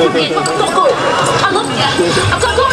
あのあそこ。